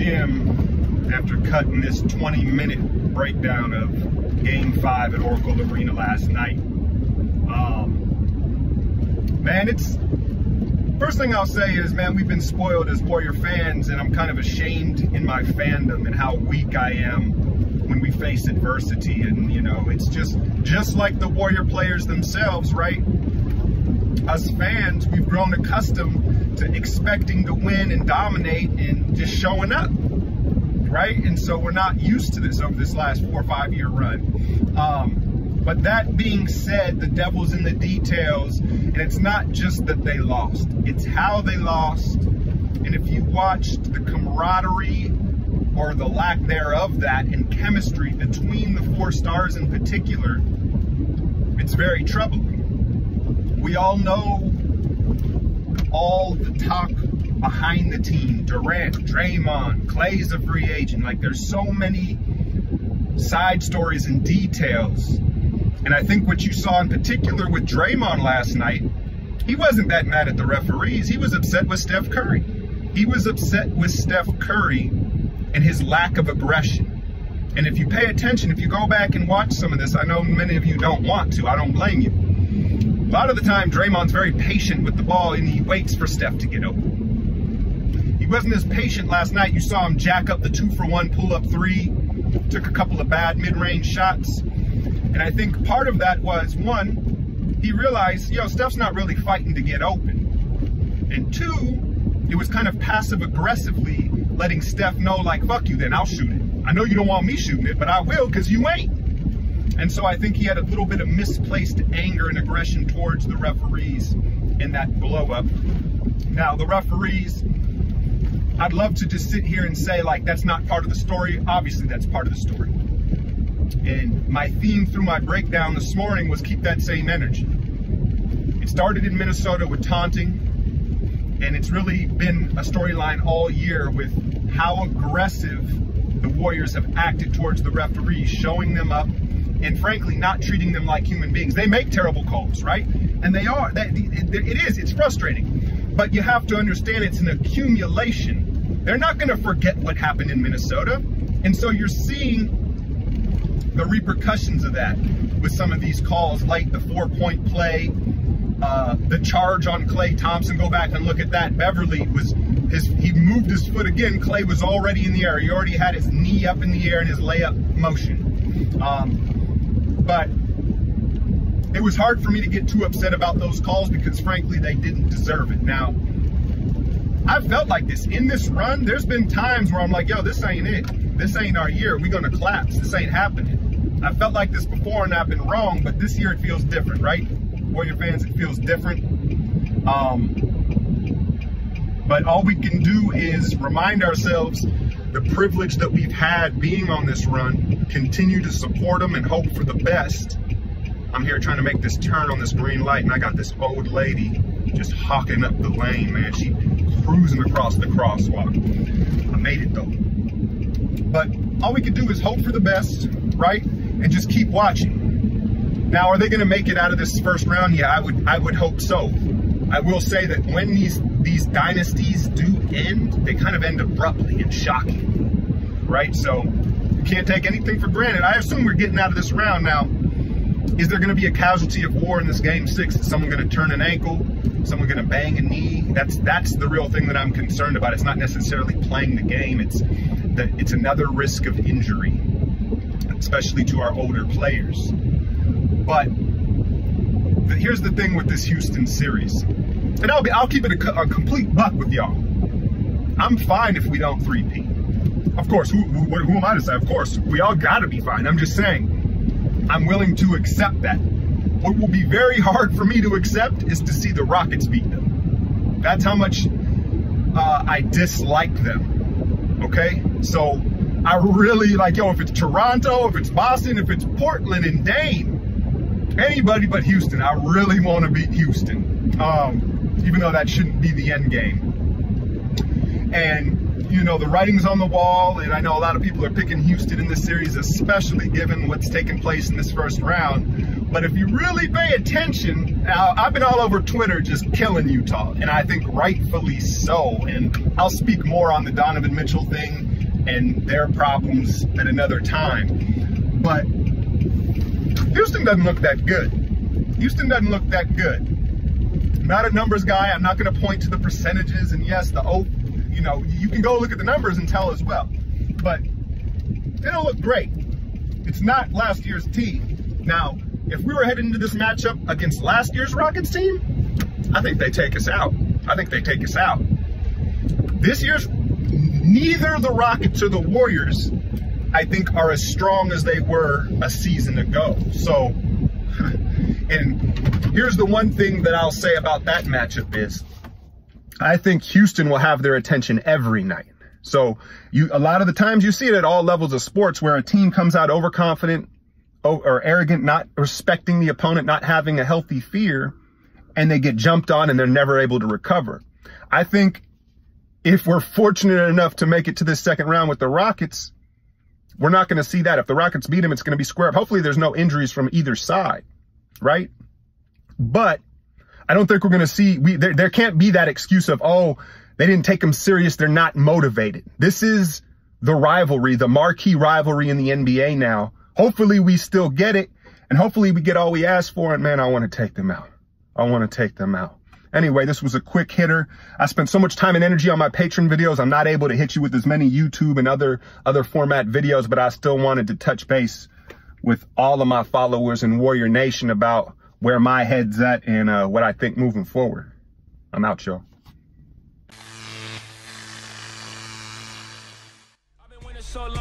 gym after cutting this 20 minute breakdown of game five at Oracle Arena last night. Um, man, it's first thing I'll say is, man, we've been spoiled as Warrior fans, and I'm kind of ashamed in my fandom and how weak I am when we face adversity. And you know, it's just just like the Warrior players themselves, right? Us fans, we've grown accustomed to expecting to win and dominate and just showing up, right? And so we're not used to this over this last four or five year run. Um, but that being said, the devil's in the details, and it's not just that they lost, it's how they lost. And if you watched the camaraderie or the lack thereof that and chemistry between the four stars in particular, it's very troubling. We all know all the talk behind the team. Durant, Draymond, Klay's a free agent. Like there's so many side stories and details and I think what you saw in particular with Draymond last night, he wasn't that mad at the referees. He was upset with Steph Curry. He was upset with Steph Curry and his lack of aggression. And if you pay attention, if you go back and watch some of this, I know many of you don't want to. I don't blame you. A lot of the time, Draymond's very patient with the ball and he waits for Steph to get open. He wasn't as patient last night. You saw him jack up the two for one pull up three, took a couple of bad mid range shots. And I think part of that was one, he realized, yo, Steph's not really fighting to get open. And two, it was kind of passive aggressively letting Steph know, like, fuck you then, I'll shoot it. I know you don't want me shooting it, but I will because you ain't. And so I think he had a little bit of misplaced anger and aggression towards the referees in that blow up. Now, the referees, I'd love to just sit here and say, like, that's not part of the story. Obviously, that's part of the story. And my theme through my breakdown this morning was keep that same energy. It started in Minnesota with taunting, and it's really been a storyline all year with how aggressive the Warriors have acted towards the referees, showing them up, and frankly, not treating them like human beings. They make terrible calls, right? And they are. It is. It's frustrating. But you have to understand it's an accumulation. They're not going to forget what happened in Minnesota. And so you're seeing the repercussions of that with some of these calls, like the four point play, uh, the charge on Klay Thompson. Go back and look at that. Beverley was his, he moved his foot again. Klay was already in the air. He already had his knee up in the air in his layup motion. Um, but it was hard for me to get too upset about those calls because frankly, they didn't deserve it. Now, I felt like this in this run. There's been times where I'm like, yo, this ain't it. This ain't our year. We're going to collapse. This ain't happening. I felt like this before and I've been wrong, but this year it feels different, right? Warrior fans, it feels different. Um, but all we can do is remind ourselves the privilege that we've had being on this run, continue to support them and hope for the best. I'm here trying to make this turn on this green light, and I got this old lady just hawking up the lane, man. She cruising across the crosswalk. I made it though. But all we can do is hope for the best, right? and just keep watching. Now, are they going to make it out of this first round? Yeah, I would I would hope so. I will say that when these these dynasties do end, they kind of end abruptly and shocking, right? So you can't take anything for granted. I assume we're getting out of this round now. Is there going to be a casualty of war in this game six? Is someone going to turn an ankle? Someone going to bang a knee? That's that's the real thing that I'm concerned about. It's not necessarily playing the game. It's that it's another risk of injury especially to our older players. But the, here's the thing with this Houston series, and I'll be I'll keep it a, a complete buck with y'all. I'm fine if we don't three-peat. Of course, who, who, who am I to say? Of course, we all gotta be fine. I'm just saying, I'm willing to accept that. What will be very hard for me to accept is to see the Rockets beat them. That's how much uh, I dislike them. Okay? So I really like, yo, if it's Toronto, if it's Boston, if it's Portland and Dame, anybody but Houston, I really want to beat Houston. Um, even though that shouldn't be the end game. And, you know, the writing's on the wall, and I know a lot of people are picking Houston in this series, especially given what's taken place in this first round. But if you really pay attention, now I've been all over Twitter just killing Utah, and I think rightfully so. And I'll speak more on the Donovan Mitchell thing and their problems at another time. But Houston doesn't look that good. Houston doesn't look that good. Not a numbers guy. I'm not going to point to the percentages. And yes, the oh, you know, you can go look at the numbers and tell as well. But they don't look great. It's not last year's team. Now, if we were heading into this matchup against last year's Rockets team, I think they take us out. I think they take us out. This year's neither the Rockets or the Warriors, I think, are as strong as they were a season ago. So, and here's the one thing that I'll say about that matchup is I think Houston will have their attention every night. So you, a lot of the times you see it at all levels of sports where a team comes out overconfident or arrogant, not respecting the opponent, not having a healthy fear, and they get jumped on and they're never able to recover. I think if we're fortunate enough to make it to this second round with the Rockets, we're not going to see that. If the Rockets beat them, it's going to be square up. Hopefully there's no injuries from either side, right? But I don't think we're going to see, we, there, there can't be that excuse of, oh, they didn't take them serious. They're not motivated. This is the rivalry, the marquee rivalry in the NBA now. Hopefully we still get it. And hopefully we get all we ask for. And man, I want to take them out. I want to take them out. Anyway, this was a quick hitter. I spent so much time and energy on my Patreon videos. I'm not able to hit you with as many YouTube and other, other format videos, but I still wanted to touch base with all of my followers and Warrior Nation about where my head's at and uh, what I think moving forward. I'm out, y'all. so long.